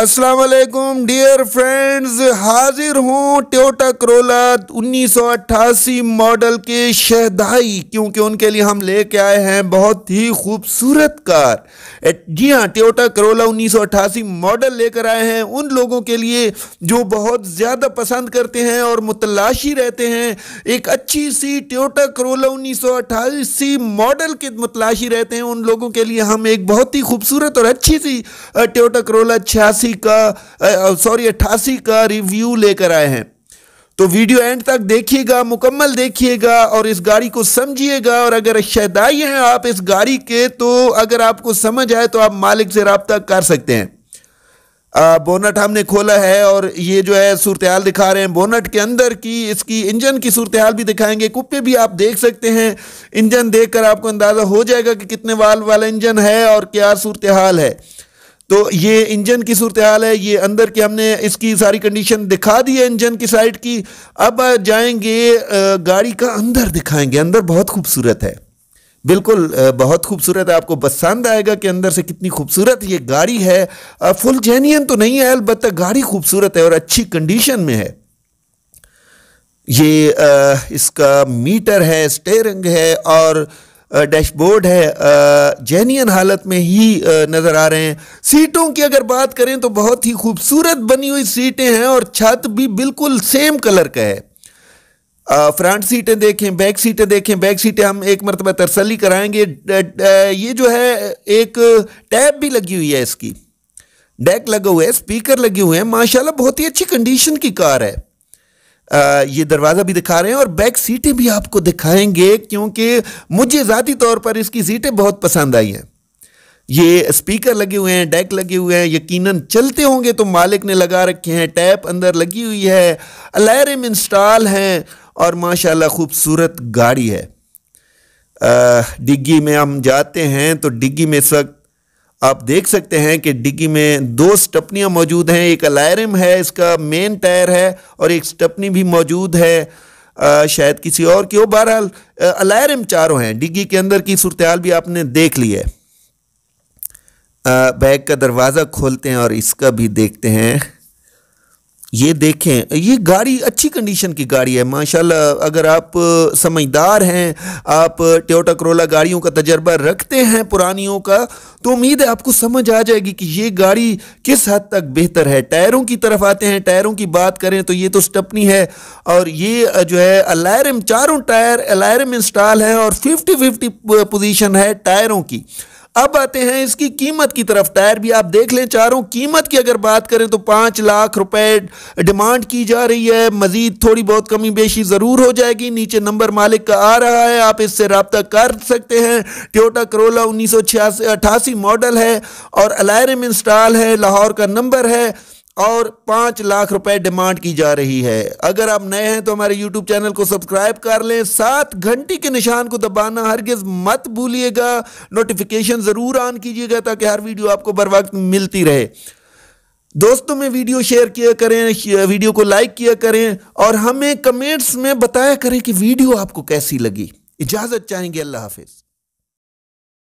वालेकुम dear friends, हाजिर हूँ टोयोटा करोला 1988 मॉडल के शहदाई, क्योंकि उनके लिए हम लेके आए हैं बहुत ही खूबसूरत कार। जी हाँ टोयोटा करोला 1988 मॉडल लेकर आए हैं। उन लोगों के लिए जो बहुत ज़्यादा पसंद करते हैं और मुतलाशी रहते हैं, एक अच्छी सी टोयोटा करोला 1988 मॉडल के मुतलाशी रहते हैं। उन लोगों के लिए हम एक बहुत ही खूबसूरत और अच्छी सी टोयोटा करोला छियासी छियासी का सॉरी अट्ठासी का रिव्यू लेकर आए हैं। तो वीडियो एंड तक देखिएगा, मुकम्मल देखिएगा और इस गाड़ी को समझिएगा। और अगर शहदाई हैं आप इस गाड़ी के तो अगर आपको समझ आए तो आप मालिक से रबता कर सकते हैं। बोनट हमने खोला है और ये जो है सूरत हाल दिखा रहे हैं। बोनट के अंदर की, इसकी इंजन की सूरत हाल भी दिखाएँगे। कुप्पे भी आप देख सकते हैं। इंजन देखकर आपको अंदाज़ा हो जाएगा कि कितने वाल वाला इंजन है और क्या सूरत हाल है। तो ये इंजन की सूरत हाल है, ये अंदर की हमने इसकी सारी कंडीशन दिखा दी है इंजन की साइड की। अब जाएँगे गाड़ी का अंदर दिखाएँगे। अंदर बहुत खूबसूरत है। बिल्कुल बहुत खूबसूरत है। आपको पसंद आएगा कि अंदर से कितनी खूबसूरत ये गाड़ी है। फुल जेनियन तो नहीं है अलबत् गाड़ी खूबसूरत है और अच्छी कंडीशन में है। ये इसका मीटर है स्टेयरिंग है और डैशबोर्ड है जेनियन हालत में ही नज़र आ रहे हैं। सीटों की अगर बात करें तो बहुत ही खूबसूरत बनी हुई सीटें हैं और छत भी बिल्कुल सेम कलर का है। फ्रंट सीटें देखें, बैक सीटें देखें, बैक सीटें हम एक मरतबा तरसली कराएँगे। ये जो है, एक टैब भी लगी हुई है इसकी। डेक लगा हुआ है, स्पीकर लगे हुए हैं। माशाल्लाह बहुत ही अच्छी कंडीशन की कार है। ये दरवाज़ा भी दिखा रहे हैं और बैक सीटें भी आपको दिखाएँगे क्योंकि मुझे ज़ाती तौर पर इसकी सीटें बहुत पसंद आई हैं। ये स्पीकर लगे हुए हैं डेक लगे हुए हैं, यकीनन चलते होंगे तो मालिक ने लगा रखे हैं, टैप अंदर लगी हुई है, अलार्म इंस्टॉल हैं और माशाल्लाह खूबसूरत गाड़ी है। डिग्गी में हम जाते हैं तो डिग्गी में इस वक्त आप देख सकते हैं कि डिग्गी में दो स्टपनियाँ मौजूद हैं एक अलायरम है इसका मेन टायर है और एक स्टपनी भी मौजूद है। आ, शायद किसी और की हो बहरहाल अलायरम चारों हैं। डिग्गी के अंदर की सूरत भी आपने देख ली है। बैग का दरवाज़ा खोलते हैं और इसका भी देखते हैं। ये देखें, ये गाड़ी अच्छी कंडीशन की गाड़ी है, माशाल्लाह, अगर आप समझदार हैं, आप टोयोटा करोला गाड़ियों का तजर्बा रखते हैं पुरानियों का तो उम्मीद है आपको समझ आ जाएगी कि ये गाड़ी किस हद तक बेहतर है। टायरों की तरफ़ आते हैं, टायरों की बात करें तो ये तो स्टपनी है और ये जो है अलायरम चारों टायर अलायरम इंस्टॉल है और फिफ्टी फिफ्टी पोजीशन है टायरों की। अब आते हैं इसकी कीमत की तरफ़। टायर भी आप देख लें, चारों कीमत की अगर बात करें तो पाँच लाख रुपए डिमांड की जा रही है। मजीद थोड़ी बहुत कमी बेशी ज़रूर हो जाएगी। नीचे नंबर मालिक का आ रहा है, आप इससे रबता कर सकते हैं। टोयोटा करोला उन्नीस सौ मॉडल है और अलायरम इंस्टॉल है, लाहौर का नंबर है। और पाँच लाख रुपए डिमांड की जा रही है। अगर आप नए हैं तो हमारे यूट्यूब चैनल को सब्सक्राइब कर लें। सात घंटी के निशान को दबाना हरगिज मत भूलिएगा। नोटिफिकेशन ज़रूर ऑन कीजिएगा ताकि हर वीडियो आपको बर वक्त मिलती रहे। दोस्तों, में वीडियो शेयर किया करें वीडियो को लाइक किया करें और हमें कमेंट्स में बताया करें कि वीडियो आपको कैसी लगी। इजाज़त चाहेंगे, अल्लाह हाफिज़।